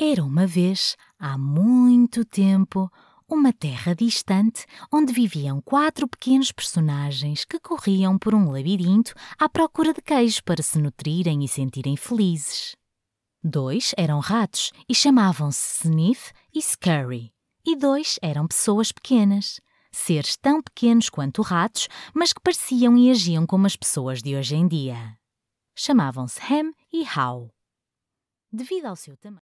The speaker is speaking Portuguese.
Era uma vez, há muito tempo, uma terra distante onde viviam quatro pequenos personagens que corriam por um labirinto à procura de queijo para se nutrirem e sentirem felizes. Dois eram ratos e chamavam-se Sniff e Scurry, e dois eram pessoas pequenas, seres tão pequenos quanto ratos, mas que pareciam e agiam como as pessoas de hoje em dia. Chamavam-se Ham e How. Devido ao seu tamanho,